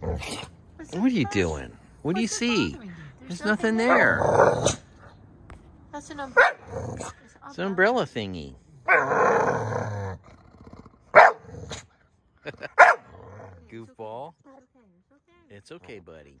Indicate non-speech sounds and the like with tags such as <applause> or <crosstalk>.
What are you doing? What do you see? There's nothing there. That's an umbrella. It's an umbrella thingy. <laughs> Goofball. It's okay, buddy.